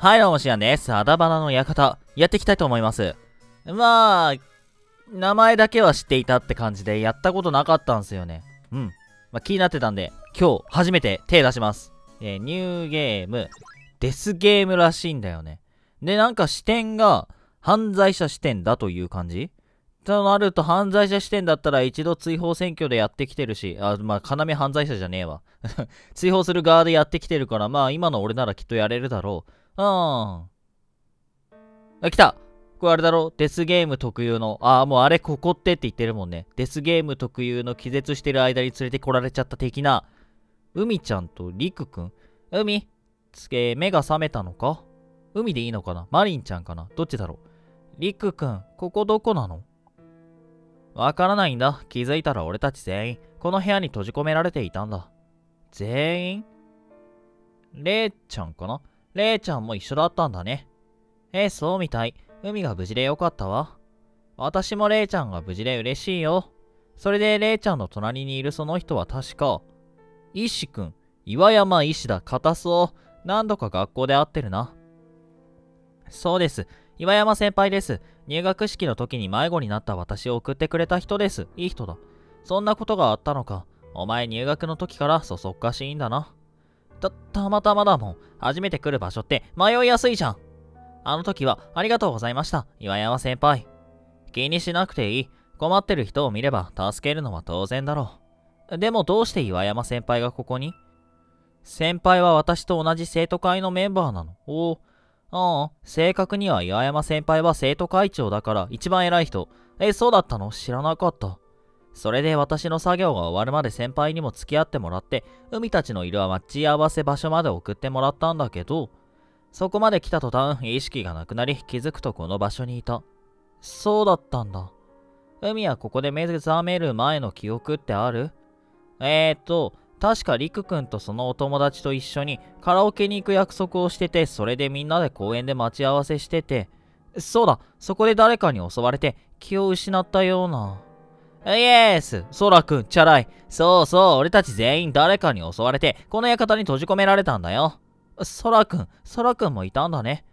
はい、どうもしやんです。あだばなの館、やっていきたいと思います。まあ、名前だけは知っていたって感じで、やったことなかったんすよね。うん。まあ、気になってたんで、今日、初めて手出します。えーニューゲーム、デスゲームらしいんだよね。で、なんか視点が、犯罪者視点だという感じ？となると、犯罪者視点だったら一度追放選挙でやってきてるし、あ、まあ、要犯罪者じゃねえわ。追放する側でやってきてるから、まあ、今の俺ならきっとやれるだろう。うん。あ、来た。これあれだろ？デスゲーム特有の、ああ、もうあれここってって言ってるもんね。デスゲーム特有の気絶してる間に連れてこられちゃった的な、海ちゃんとリクくん？海？つけ、目が覚めたのか？海でいいのかな？マリンちゃんかな？どっちだろう？リクくん、ここどこなの？わからないんだ。気づいたら俺たち全員、この部屋に閉じ込められていたんだ。全員？レイちゃんかな？レイちゃんも一緒だったんだね。ええ、そうみたい。海が無事でよかったわ。私もレイちゃんが無事で嬉しいよ。それでレイちゃんの隣にいるその人は確か、石くん、岩山石だ、硬そう。何度か学校で会ってるな。そうです。岩山先輩です。入学式の時に迷子になった私を送ってくれた人です。いい人だ。そんなことがあったのか。お前入学の時からそそっかしいんだな。た、たまたまだもん。初めて来る場所って迷いやすいじゃん。あの時はありがとうございました。岩山先輩。気にしなくていい。困ってる人を見れば助けるのは当然だろう。でもどうして岩山先輩がここに？先輩は私と同じ生徒会のメンバーなの。おお。ああ、正確には岩山先輩は生徒会長だから一番偉い人。え、そうだったの？知らなかった。それで私の作業が終わるまで先輩にも付き合ってもらって、海たちのいる待ち合わせ場所まで送ってもらったんだけど、そこまで来た途端、意識がなくなり、気づくとこの場所にいた。そうだったんだ。海はここで目覚める前の記憶ってある？えーと、確かりくくんとそのお友達と一緒にカラオケに行く約束をしてて、それでみんなで公園で待ち合わせしてて、そうだ、そこで誰かに襲われて気を失ったような。イエースソラくん、チャラい。そうそう、俺たち全員誰かに襲われて、この館に閉じ込められたんだよ。ソラくん、ソラくんもいたんだね。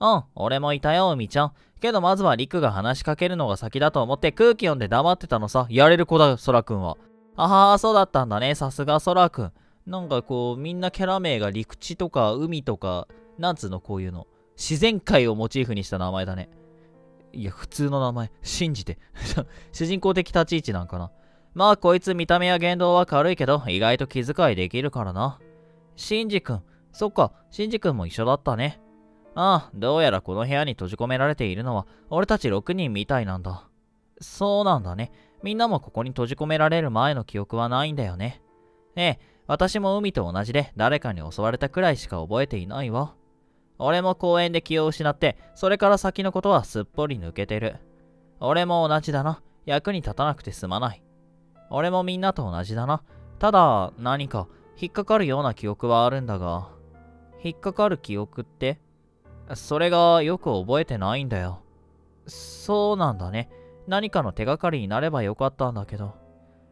うん、俺もいたよ、みちゃん。けどまずはリクが話しかけるのが先だと思って空気読んで黙ってたのさ。やれる子だよ、ソラくんは。あはー、そうだったんだね。さすがソラくん。なんかこう、みんなキャラ名が陸地とか海とか、なんつうの、こういうの。自然界をモチーフにした名前だね。いや、普通の名前。信じて。主人公的立ち位置なんかな。まあ、こいつ見た目や言動は軽いけど、意外と気遣いできるからな。シンジ君。そっか、シンジ君も一緒だったね。ああ、どうやらこの部屋に閉じ込められているのは、俺たち6人みたいなんだ。そうなんだね。みんなもここに閉じ込められる前の記憶はないんだよね。ええ、私も海と同じで誰かに襲われたくらいしか覚えていないわ。俺も公園で気を失って、それから先のことはすっぽり抜けてる。俺も同じだな。役に立たなくてすまない。俺もみんなと同じだな。ただ、何か引っかかるような記憶はあるんだが。引っかかる記憶ってそれがよく覚えてないんだよ。そうなんだね。何かの手がかりになればよかったんだけど。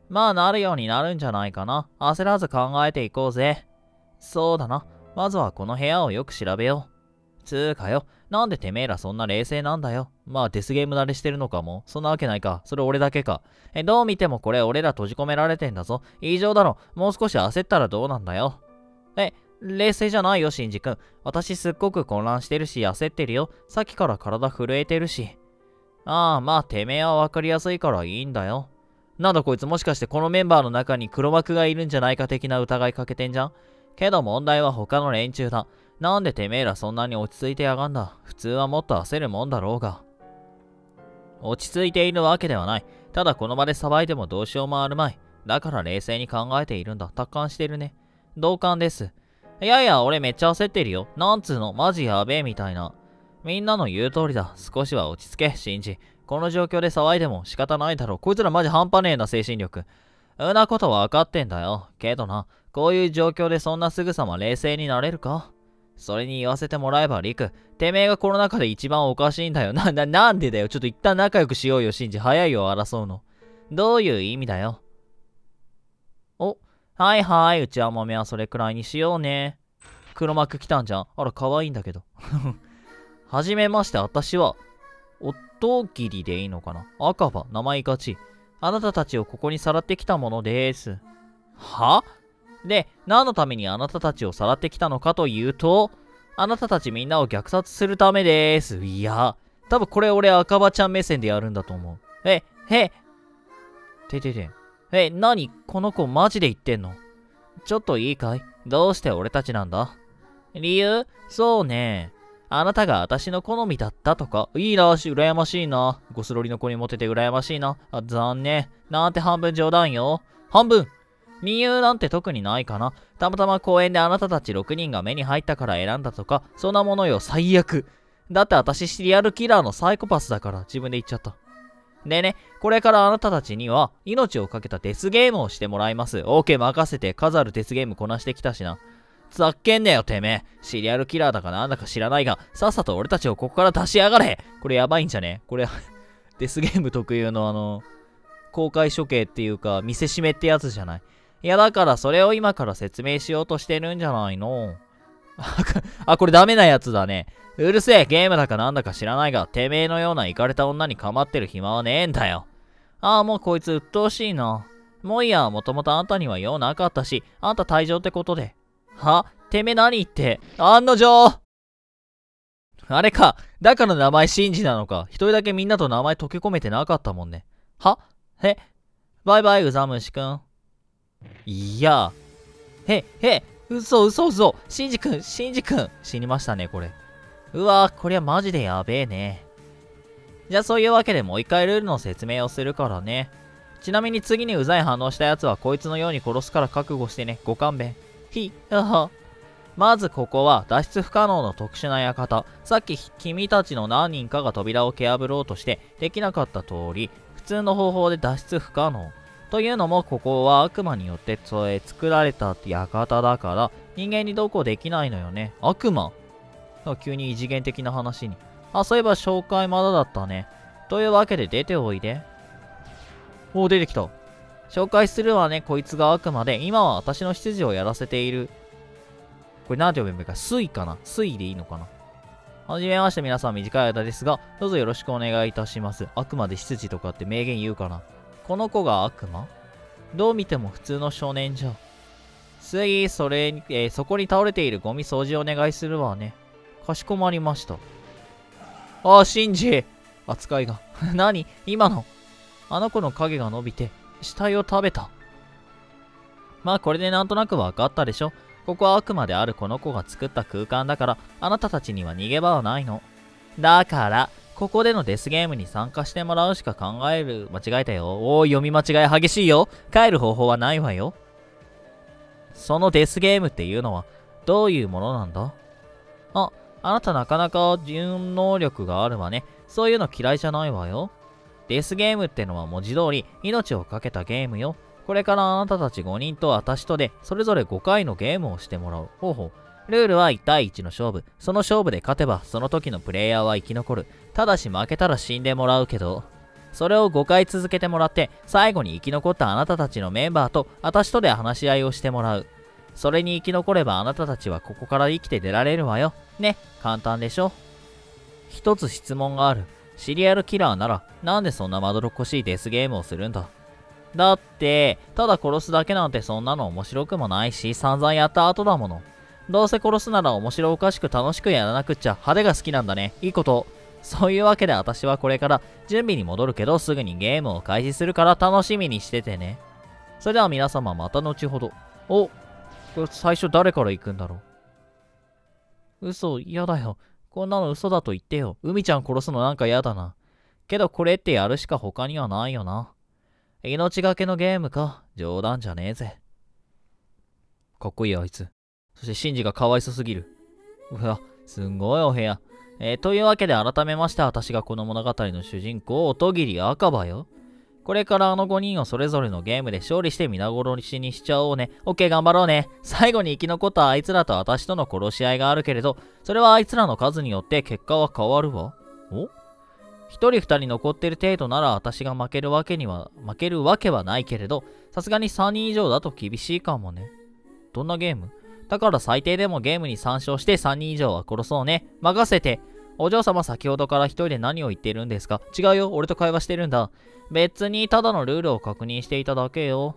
まあなるようになるんじゃないかな。焦らず考えていこうぜ。そうだな。まずはこの部屋をよく調べよう。つーかよ。なんでてめえらそんな冷静なんだよ。まあデスゲーム慣れしてるのかも。そんなわけないか。それ俺だけか。え、どう見てもこれ俺ら閉じ込められてんだぞ。異常だろ。もう少し焦ったらどうなんだよ。え、冷静じゃないよ、シンジ君。私すっごく混乱してるし焦ってるよ。さっきから体震えてるし。ああ、まあ、てめえはわかりやすいからいいんだよ。なんだこいつもしかしてこのメンバーの中に黒幕がいるんじゃないか的な疑いかけてんじゃんけど問題は他の連中だ。なんでてめえらそんなに落ち着いてやがんだ。普通はもっと焦るもんだろうが。落ち着いているわけではない。ただこの場で騒いでもどうしようもあるまい。だから冷静に考えているんだ。達観してるね。同感です。いやいや、俺めっちゃ焦ってるよ。なんつうの、マジやべえみたいな。みんなの言う通りだ。少しは落ち着け、シンジ。この状況で騒いでも仕方ないだろう。こいつらマジ半端ねえな、精神力。うなことは分かってんだよ。けどな、こういう状況でそんなすぐさま冷静になれるか？それに言わせてもらえば、リク。てめえがこの中で一番おかしいんだよ。な、な、なんでだよ。ちょっと一旦仲良くしようよ、シンジ。早いよ、争うの。どういう意味だよ？お、はいはい、うちはもめはそれくらいにしようね。黒幕来たんじゃん。あら、可愛いんだけど。はじめまして、私は、おとぎりでいいのかな？赤羽、名前がち。あなたたちをここにさらってきたものです。は？で、何のためにあなたたちをさらってきたのかというと、あなたたちみんなを虐殺するためです。いや、多分これ俺赤羽ちゃん目線でやるんだと思う。え、へ、ててて。え、なにこの子マジで言ってんの？ちょっといいかい？どうして俺たちなんだ？理由？そうね。あなたが私の好みだったとか。いいなし、羨ましいな。ゴスロリの子にモテて羨ましいな。あ、残念。なんて半分冗談よ。半分理由なんて特にないかな。たまたま公園であなたたち6人が目に入ったから選んだとか、そんなものよ、最悪。だって私シリアルキラーのサイコパスだから、自分で言っちゃった。でね、これからあなたたちには、命を懸けたデスゲームをしてもらいます。OK、任せて、数あるデスゲームこなしてきたしな。ざっけんなよ、てめえ。シリアルキラーだかなんだか知らないが、さっさと俺たちをここから出しやがれこれやばいんじゃねこれデスゲーム特有のあの、公開処刑っていうか、見せしめってやつじゃない？いや、だからそれを今から説明しようとしてるんじゃないの？あ、これダメなやつだね。うるせえ、ゲームだかなんだか知らないが、てめえのようなイカれた女に構ってる暇はねえんだよ。ああ、もうこいつ鬱陶しいな。もういいや、もともとあんたには用なかったし、あんた退場ってことで。は？てめえ何言って、案の定あれか、だから名前シンジなのか。一人だけみんなと名前溶け込めてなかったもんね。は？へバイバイ、ウザムシくん。いや。へ、へ、嘘嘘嘘。シンジくん、シンジくん。死にましたね、これ。うわこりゃマジでやべえね。じゃあそういうわけでもう一回ルールの説明をするからね。ちなみに次にうざい反応したやつはこいつのように殺すから覚悟してね。ご勘弁。ひ、あは。まずここは脱出不可能の特殊な館。さっき君たちの何人かが扉を蹴破ろうとしてできなかった通り、普通の方法で脱出不可能。というのもここは悪魔によってそれ作られた館だから人間にどうこうできないのよね。悪魔急に異次元的な話に。あ、そういえば紹介まだだったね。というわけで出ておいで。お出てきた。紹介するわね、こいつが悪魔で、今は私の執事をやらせている。これ何て呼べばいいか、水かな？水でいいのかな？はじめまして皆さん短い間ですが、どうぞよろしくお願いいたします。悪魔で執事とかって名言言うかな？この子が悪魔？どう見ても普通の少年じゃ。次、それに、えー、そこに倒れているゴミ掃除をお願いするわね。かしこまりました。ああ、シンジ扱いが。何？今の？あの子の影が伸びて、死体を食べた。まあこれでなんとなくわかったでしょここはあくまであるこの子が作った空間だから、あなたたちには逃げ場はないの。だから、ここでのデスゲームに参加してもらうしか考える。間違えたよ。おー、読み間違い激しいよ。帰る方法はないわよ。そのデスゲームっていうのは、どういうものなんだ？あ、あなたなかなか順能力があるわね。そういうの嫌いじゃないわよ。デスゲームってのは文字通り命を懸けたゲームよ。これからあなたたち5人と私とでそれぞれ5回のゲームをしてもらう。ほうほう。ルールは1対1の勝負。その勝負で勝てばその時のプレイヤーは生き残る。ただし負けたら死んでもらうけど。それを5回続けてもらって最後に生き残ったあなたたちのメンバーと私とで話し合いをしてもらう。それに生き残ればあなたたちはここから生きて出られるわよ。ね、簡単でしょ？一つ質問がある。シリアルキラーなら、なんでそんなまどろっこしいデスゲームをするんだ？だって、ただ殺すだけなんてそんなの面白くもないし、散々やった後だもの。どうせ殺すなら面白おかしく楽しくやらなくっちゃ派手が好きなんだね。いいこと。そういうわけで私はこれから準備に戻るけどすぐにゲームを開始するから楽しみにしててね。それでは皆様また後ほど。お、これ最初誰から行くんだろう嘘、嫌だよ。こんなの嘘だと言ってよ。海ちゃん殺すのなんか嫌だな。けどこれってやるしか他にはないよな。命がけのゲームか。冗談じゃねえぜ。かっこいいあいつ。そしてシンジがかわいそすぎる。うわ、すんごいお部屋。えー、というわけで改めまして私がこの物語の主人公、音切赤羽よ。これからあの5人をそれぞれのゲームで勝利して皆殺しにしちゃおうね。オッケー頑張ろうね。最後に生き残ったあいつらと私との殺し合いがあるけれど、それはあいつらの数によって結果は変わるわ。お？一人二人残ってる程度なら私が負けるわけには、負けるわけはないけれど、さすがに3人以上だと厳しいかもね。どんなゲーム？だから最低でもゲームに参照して3人以上は殺そうね。任せて。お嬢様先ほどから一人で何を言っているんですか？違うよ、俺と会話してるんだ。別にただのルールを確認していただけよ。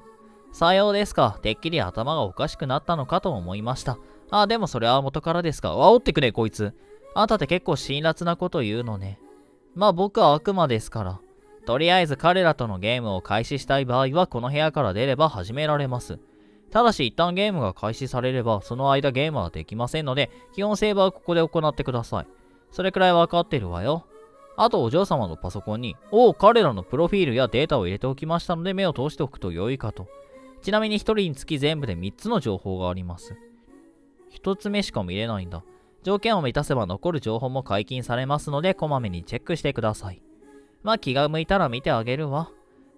さようですか。てっきり頭がおかしくなったのかと思いました。あ、でもそれは元からですか？煽ってくれ、こいつ。あんたって結構辛辣なこと言うのね。まあ僕は悪魔ですから。とりあえず彼らとのゲームを開始したい場合はこの部屋から出れば始められます。ただし一旦ゲームが開始されればその間ゲームはできませんので基本セーブはここで行ってください。それくらいわかってるわよ。あとお嬢様のパソコンに、おお、彼らのプロフィールやデータを入れておきましたので目を通しておくと良いかと。ちなみに1人につき全部で3つの情報があります。1つ目しか見れないんだ。条件を満たせば残る情報も解禁されますので、こまめにチェックしてください。まあ気が向いたら見てあげるわ。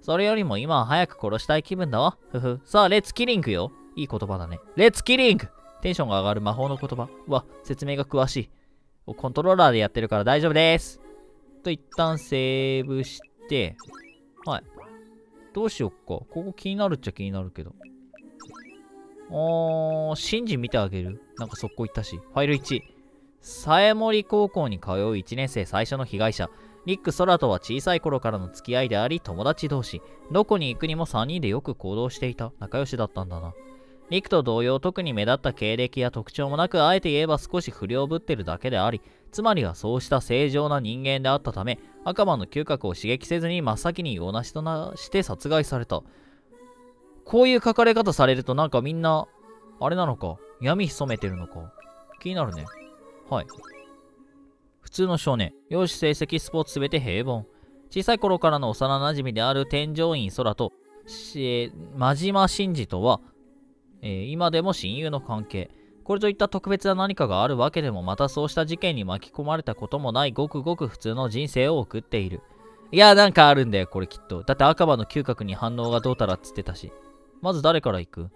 それよりも今は早く殺したい気分だわ。ふふ。さあ、レッツキリングよ。いい言葉だね。レッツキリングテンションが上がる魔法の言葉。うわ、説明が詳しい。コントローラーでやってるから大丈夫です。と一旦セーブして、はい。どうしよっか。ここ気になるっちゃ気になるけど。あー、シンジ見てあげるなんか速攻行ったし。ファイル1。さえもり高校に通う1年生最初の被害者。リック・ソラとは小さい頃からの付き合いであり、友達同士。どこに行くにも3人でよく行動していた。仲良しだったんだな。リクと同様特に目立った経歴や特徴もなく、あえて言えば少し不良ぶってるだけであり、つまりはそうした正常な人間であったため、赤間の嗅覚を刺激せずに真っ先に用なしとなして殺害された。こういう書かれ方されるとなんかみんな、あれなのか？闇潜めてるのか？気になるね。はい。普通の少年。容姿成績スポーツすべて平凡。小さい頃からの幼馴染である天上院空と、し、真島真司とは、えー、今でも親友の関係。これといった特別な何かがあるわけでも、またそうした事件に巻き込まれたこともないごくごく普通の人生を送っている。いや、なんかあるんだよ、これきっと。だって赤羽の嗅覚に反応がどうたらっつってたし。まず誰から行く？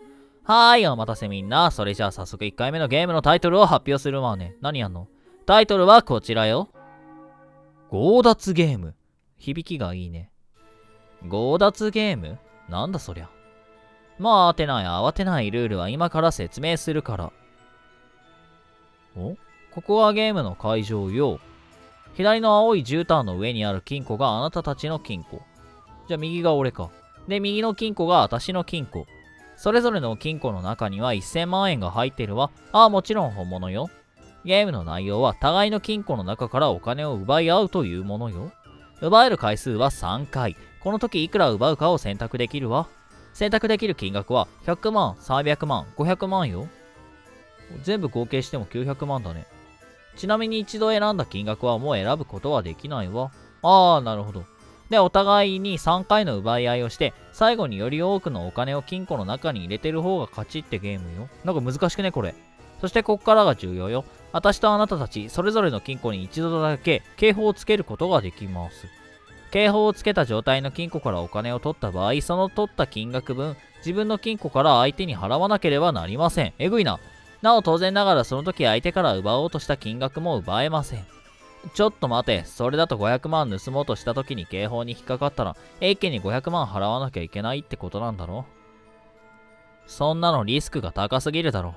はーい、お待たせみんな。それじゃあ早速1回目のゲームのタイトルを発表するわね。何やんの？タイトルはこちらよ。強奪ゲーム。響きがいいね。強奪ゲーム？なんだそりゃ。まあ、慌てない、慌てないルールは今から説明するから。お？ここはゲームの会場よ。左の青い絨毯の上にある金庫があなたたちの金庫。じゃあ右が俺か。で、右の金庫が私の金庫。それぞれの金庫の中には1000万円が入ってるわ。ああ、もちろん本物よ。ゲームの内容は互いの金庫の中からお金を奪い合うというものよ。奪える回数は3回。この時いくら奪うかを選択できるわ。選択できる金額は100万、300万、500万よ。全部合計しても900万だね。ちなみに一度選んだ金額はもう選ぶことはできないわ。ああ、なるほど。で、お互いに3回の奪い合いをして、最後により多くのお金を金庫の中に入れてる方が勝ちってゲームよ。なんか難しくね、これ。そしてこっからが重要よ。私とあなたたち、それぞれの金庫に一度だけ警報をつけることができます。警報をつけた状態の金庫からお金を取った場合、その取った金額分、自分の金庫から相手に払わなければなりません。えぐいな。なお当然ながらその時相手から奪おうとした金額も奪えません。ちょっと待て、それだと500万盗もうとした時に警報に引っかかったら、一気に500万払わなきゃいけないってことなんだろそんなのリスクが高すぎるだろ。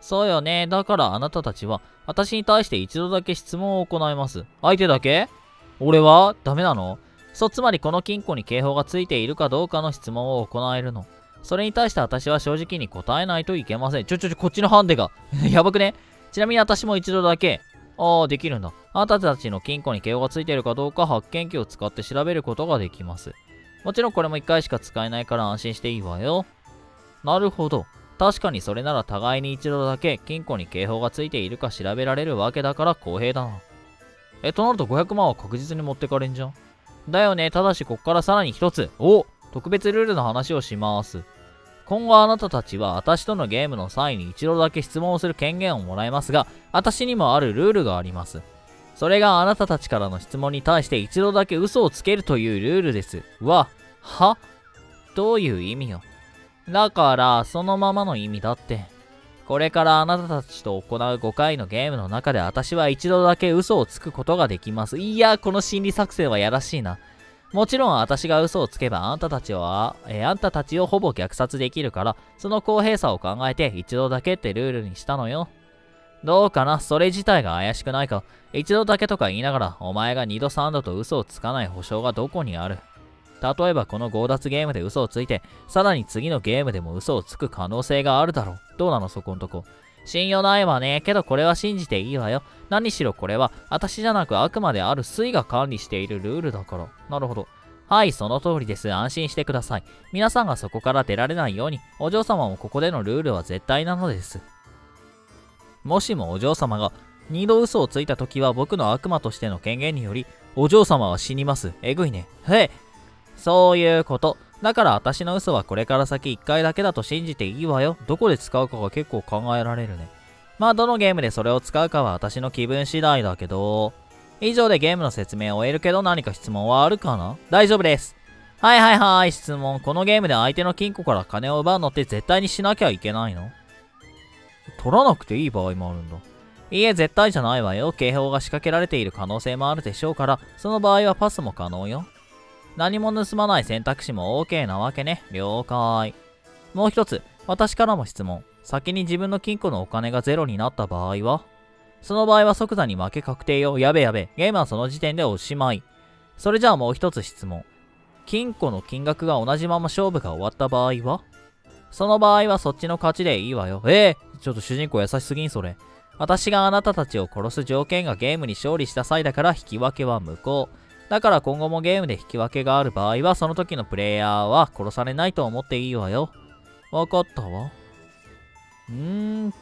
そうよね。だからあなたたちは、私に対して一度だけ質問を行います。相手だけ？俺は？ダメなの？そう、つまりこの金庫に警報がついているかどうかの質問を行えるの。それに対して私は正直に答えないといけません。ちょちょちょ、こっちのハンデが。やばくね？ちなみに私も一度だけ、ああ、できるんだ。あなたたちの金庫に警報がついているかどうか発見器を使って調べることができます。もちろんこれも1回しか使えないから安心していいわよ。なるほど。確かにそれなら互いに一度だけ金庫に警報がついているか調べられるわけだから公平だな。え、となると500万は確実に持ってかれんじゃん？だよね。ただし、こっからさらに一つ。お特別ルールの話をします。今後あなたたちは私とのゲームの際に一度だけ質問をする権限をもらえますが、私にもあるルールがあります。それがあなたたちからの質問に対して一度だけ嘘をつけるというルールです。わ、は？どういう意味よ。だから、そのままの意味だって。これからあなたたちと行う5回のゲームの中で私は一度だけ嘘をつくことができます。いや、この心理作戦はやらしいな。もちろん私が嘘をつけばあんたたちは、え、あんたたちをほぼ虐殺できるから、その公平さを考えて一度だけってルールにしたのよ。どうかな？それ自体が怪しくないか？一度だけとか言いながら、お前が二度三度と嘘をつかない保証がどこにある？例えばこの強奪ゲームで嘘をついて、さらに次のゲームでも嘘をつく可能性があるだろう。どうなのそこんとこ。信用ないわね。けどこれは信じていいわよ。何しろこれは、私じゃなくあくまである水が管理しているルールだから。なるほど。はい、その通りです。安心してください。皆さんがそこから出られないように、お嬢様もここでのルールは絶対なのです。もしもお嬢様が二度嘘をついた時は僕の悪魔としての権限により、お嬢様は死にます。えぐいね。へえ。そういうこと。だから私の嘘はこれから先1回だけだと信じていいわよ。どこで使うかが結構考えられるね。まあどのゲームでそれを使うかは私の気分次第だけど。以上でゲームの説明を終えるけど何か質問はあるかな？大丈夫です。はいはいはい、質問。このゲームで相手の金庫から金を奪うのって絶対にしなきゃいけないの？取らなくていい場合もあるんだ。いいえ、絶対じゃないわよ。警報が仕掛けられている可能性もあるでしょうから、その場合はパスも可能よ。何も盗まない選択肢も OK なわけね。了解。もう一つ、私からも質問。先に自分の金庫のお金がゼロになった場合は？その場合は即座に負け確定よ。やべやべ。ゲームはその時点でおしまい。それじゃあもう一つ質問。金庫の金額が同じまま勝負が終わった場合は？その場合はそっちの勝ちでいいわよ。ええー、ちょっと主人公優しすぎんそれ。私があなたたちを殺す条件がゲームに勝利した際だから引き分けは無効。だから今後もゲームで引き分けがある場合は、その時のプレイヤーは殺されないと思っていいわよ。わかったわ。うーん、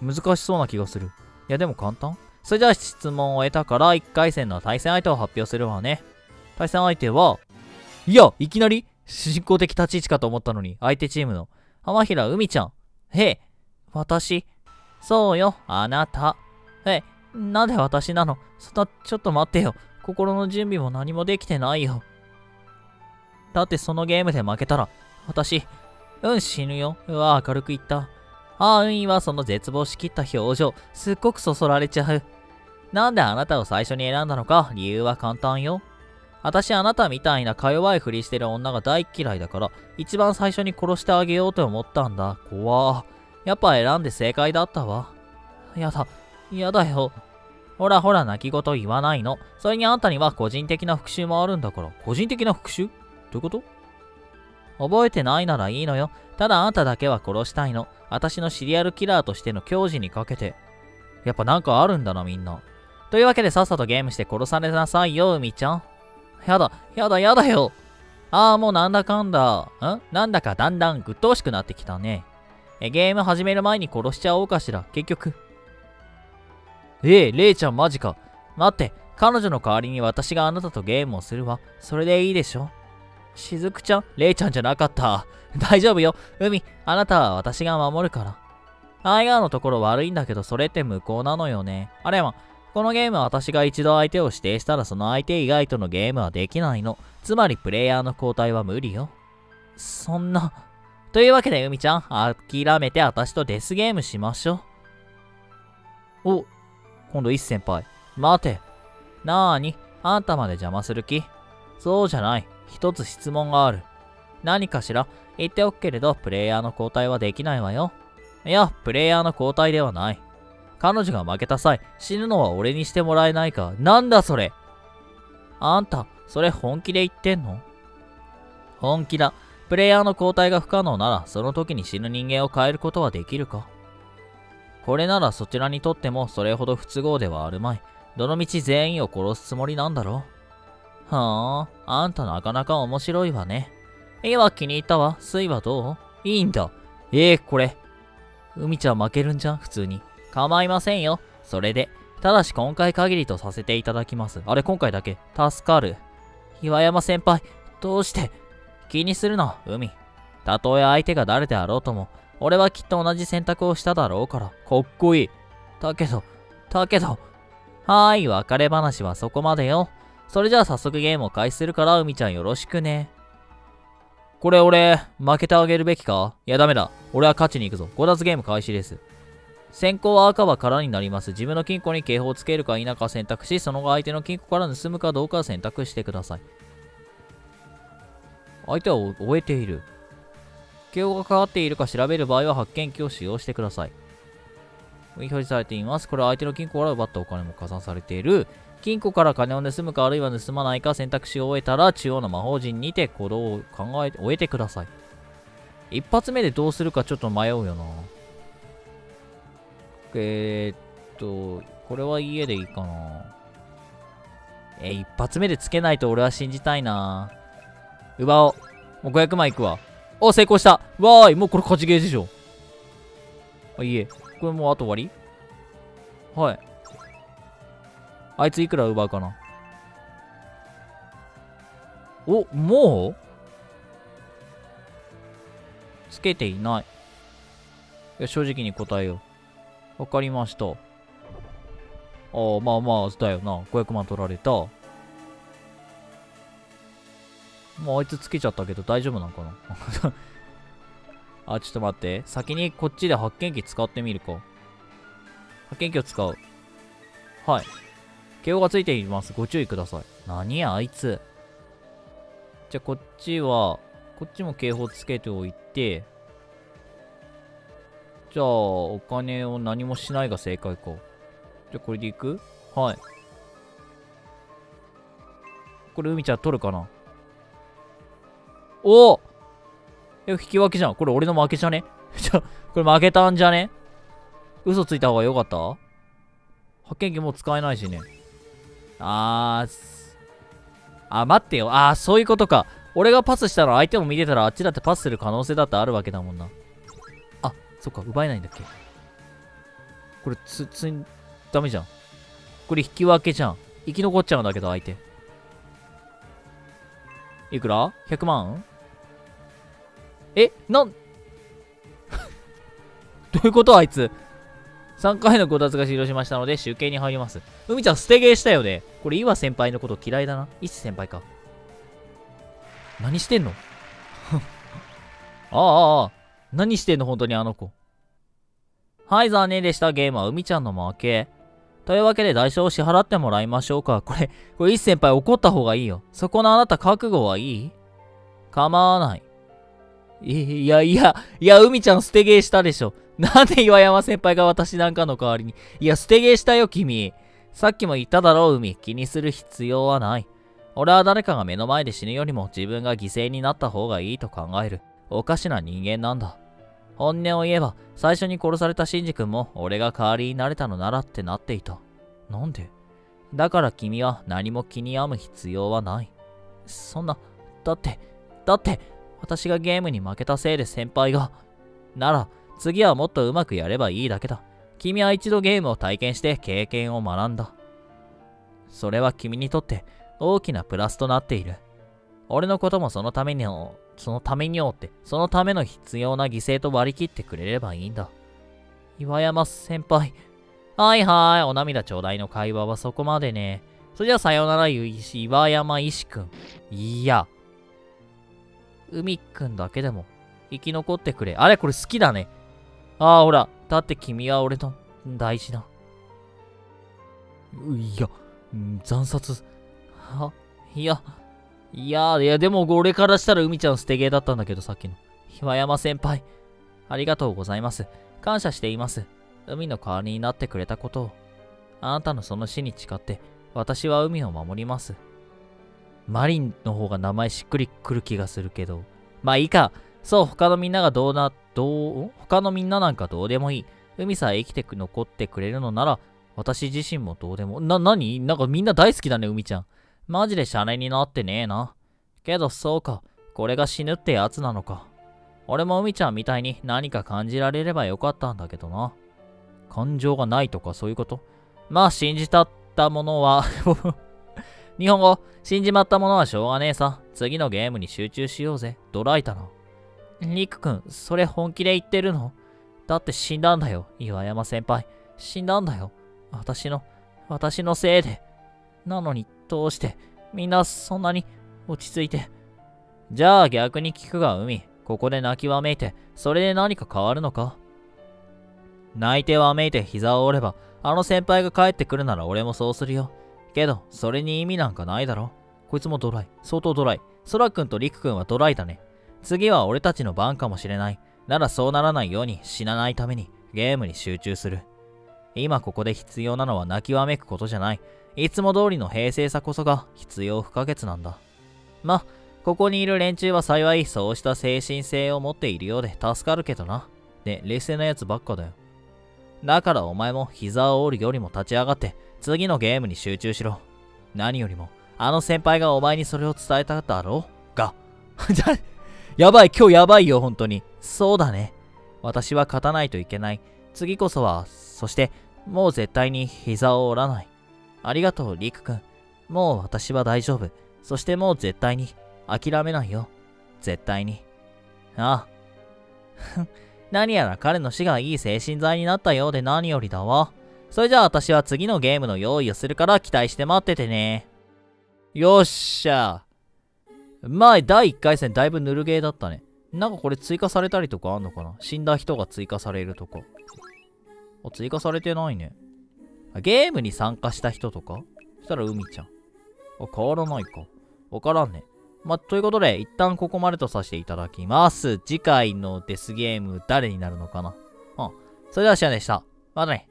難しそうな気がする。いや、でも簡単それじゃあ質問を得たから1回戦の対戦相手を発表するわね。対戦相手は、いや、いきなり主人公的立ち位置かと思ったのに、相手チームの浜平海ちゃん。へえ、私。そうよ、あなた。え、なんで私なの？そんな、ちょっと待ってよ。心の準備も何もできてないよ。だってそのゲームで負けたら、私、うん死ぬよ。うわ、明るく言った。ああ、うんはその絶望しきった表情、すっごくそそられちゃう。なんであなたを最初に選んだのか、理由は簡単よ。私あなたみたいなか弱いふりしてる女が大嫌いだから、一番最初に殺してあげようと思ったんだ。怖やっぱ選んで正解だったわ。やだ、やだよ。ほらほら泣き言言わないの。それにあんたには個人的な復讐もあるんだから。個人的な復讐？どういうこと？覚えてないならいいのよ。ただあんただけは殺したいの。私のシリアルキラーとしての矜持にかけて。やっぱなんかあるんだなみんな。というわけでさっさとゲームして殺されなさいよ、海ちゃん。やだ、やだ、やだよ。ああ、もうなんだかんだ。ん？なんだかだんだんぐっとしくなってきたね。え、ゲーム始める前に殺しちゃおうかしら。結局。ええ、レイちゃんマジか。待って、彼女の代わりに私があなたとゲームをするわ。それでいいでしょ？しずくちゃん？レイちゃんじゃなかった。大丈夫よ。海、あなたは私が守るから。アイガーのところ悪いんだけど、それって無効なのよね。あれは、このゲームは私が一度相手を指定したらその相手以外とのゲームはできないの。つまりプレイヤーの交代は無理よ。そんな。というわけで、海ちゃん、諦めて私とデスゲームしましょう。お、今度一先輩。待て。なーに？あんたまで邪魔する気？そうじゃない。一つ質問がある。何かしら？言っておくけれど、プレイヤーの交代はできないわよ。いや、プレイヤーの交代ではない。彼女が負けた際、死ぬのは俺にしてもらえないか。なんだそれ？あんた、それ本気で言ってんの？本気だ。プレイヤーの交代が不可能なら、その時に死ぬ人間を変えることはできるか？これならそちらにとってもそれほど不都合ではあるまい。どのみち全員を殺すつもりなんだろう？はあ、あんたなかなか面白いわね。いいわ、気に入ったわ。スイはどう？いいんだ。ええー、これ。海ちゃん負けるんじゃん、普通に。構いませんよ。それで。ただし今回限りとさせていただきます。あれ、今回だけ。助かる。岩山先輩、どうして？気にするな、海。たとえ相手が誰であろうとも、俺はきっと同じ選択をしただろうから。かっこいい。だけど、だけど。はーい、別れ話はそこまでよ。それじゃあ早速ゲームを開始するから、海ちゃんよろしくね。これ俺、負けてあげるべきか？いやダメだ。俺は勝ちに行くぞ。5奪ゲーム開始です。先行は赤は空になります。自分の金庫に警報をつけるか否か選択し、その後相手の金庫から盗むかどうか選択してください。相手は終えている。慶応がかかっているか調べる場合は発見機を使用してください。表示されています。これは相手の金庫から奪ったお金も加算されている。金庫から金を盗むかあるいは盗まないか選択肢を終えたら中央の魔法陣にて行動を考えて終えてください。一発目でどうするかちょっと迷うよな。えー、っと、これは家でいいかな。え、一発目でつけないと俺は信じたいな。奪おう。もう500万いくわ。お、成功した。わーい。もうこれ勝ちゲージでしょ。あ、いえ。これもうあと終わり？はい。あいついくら奪うかな？お、もう？つけていない。いや、正直に答えよう。わかりました。ああ、まあまあ、だよな。500万取られた。もうあいつつけちゃったけど大丈夫なんかな？あ、ちょっと待って。先にこっちで発見器使ってみるか。発見器を使う。はい。警報がついています。ご注意ください。何や、あいつ。じゃ、こっちは、こっちも警報つけておいて、じゃあ、お金を何もしないが正解か。じゃあ、これでいく？はい。これ、海ちゃん取るかな？おおえ、引き分けじゃん。これ俺の負けじゃね？じゃ、これ負けたんじゃね？嘘ついた方がよかった？発見器もう使えないしね。あー、あ、待ってよ。あー、そういうことか。俺がパスしたら相手も見てたらあっちだってパスする可能性だってあるわけだもんな。あ、そっか、奪えないんだっけ？これ、つ、つ、ダメじゃん。これ引き分けじゃん。生き残っちゃうんだけど、相手。いくら ?100 万？えなん？どういうこと？あいつ。3回のこたつが終了しましたので集計に入ります。海ちゃん捨てゲーしたよね。これ岩先輩のこと嫌いだな。いつ先輩か。何してんの？ああああ。何してんの？本当にあの子。はい、残念でした。ゲームは海ちゃんの負け。というわけで代償を支払ってもらいましょうか。これ、これ、いつ先輩怒った方がいいよ。そこのあなた覚悟はいい？構わない。いやいや、いや、海ちゃん捨てゲーしたでしょ。なんで岩山先輩が私なんかの代わりに。いや、捨てゲーしたよ、君。さっきも言っただろう、海。気にする必要はない。俺は誰かが目の前で死ぬよりも自分が犠牲になった方がいいと考える。おかしな人間なんだ。本音を言えば、最初に殺されたシンジ君も俺が代わりになれたのならってなっていた。なんで？だから君は何も気に病む必要はない。そんな、だって、だって、私がゲームに負けたせいで先輩が。なら、次はもっとうまくやればいいだけだ。君は一度ゲームを体験して経験を学んだ。それは君にとって大きなプラスとなっている。俺のこともそのためにを、そのためによって、そのための必要な犠牲と割り切ってくれればいいんだ。岩山先輩。はいはい、お涙ちょうだいの会話はそこまでね。それじゃあさようなら、岩山石くん。いや、海くんだけでも生き残ってくれ。あれこれ好きだね。ああ、ほら。だって君は俺の大事な。いや、惨殺。は？いや、いや、いや、でも俺からしたら海ちゃん捨てゲーだったんだけど、さっきの。岩山先輩。ありがとうございます。感謝しています。海の代わりになってくれたことを。あなたのその死に誓って、私は海を守ります。マリンの方が名前しっくりくる気がするけど。まあいいか。そう、他のみんながどうな、どう、他のみんななんかどうでもいい。海さえ生きてく残ってくれるのなら、私自身もどうでも。な、なになんかみんな大好きだね、海ちゃん。マジでシャレになってねえな。けどそうか。これが死ぬってやつなのか。俺も海ちゃんみたいに何か感じられればよかったんだけどな。感情がないとかそういうこと？まあ信じたったものは日本語、死んじまったものはしょうがねえさ。次のゲームに集中しようぜ。ドライタの。リク君、それ本気で言ってるの？だって死んだんだよ、岩山先輩。死んだんだよ。私の、私のせいで。なのに、どうして、みんなそんなに落ち着いて。じゃあ逆に聞くが、海。ここで泣きわめいて、それで何か変わるのか？泣いてわめいて膝を折れば、あの先輩が帰ってくるなら俺もそうするよ。けど、それに意味なんかないだろ。こいつもドライ。相当ドライ。ソラくんとリクくんはドライだね。次は俺たちの番かもしれない。ならそうならないように死なないためにゲームに集中する。今ここで必要なのは泣きわめくことじゃない。いつも通りの平静さこそが必要不可欠なんだ。ま、ここにいる連中は幸いそうした精神性を持っているようで助かるけどな。ね、冷静なやつばっかだよ。だからお前も膝を折るよりも立ち上がって次のゲームに集中しろ。何よりも、あの先輩がお前にそれを伝えただろ？うが。じゃ、やばい、今日やばいよ、本当に。そうだね。私は勝たないといけない。次こそは、そして、もう絶対に膝を折らない。ありがとう、リク君。もう私は大丈夫。そしてもう絶対に諦めないよ。絶対に。ああ。何やら彼の死がいい精神剤になったようで何よりだわ。それじゃあ私は次のゲームの用意をするから期待して待っててね。よっしゃ。前第1回戦だいぶぬるゲーだったね。なんかこれ追加されたりとかあんのかな？死んだ人が追加されるとか。あ、追加されてないね。ゲームに参加した人とか？そしたら海ちゃん。あ、変わらないか。わからんね。まということで、一旦ここまでとさせていただきます。次回のデスゲーム誰になるのかな？うん。それでは、シアでした。またね。